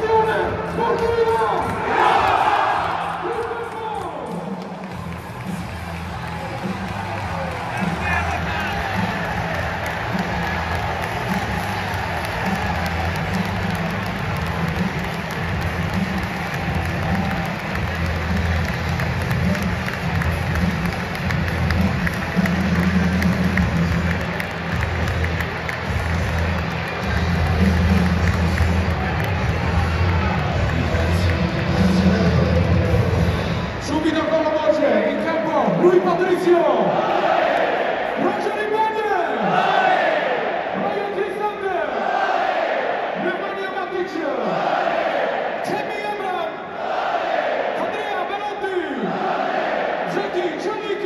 東京だ Rui Patricio! Roger Ibanez! Ryan T. Sanders! Nemanja Matic! Temi Emran! Andrea Belotti! Zeki Čelík!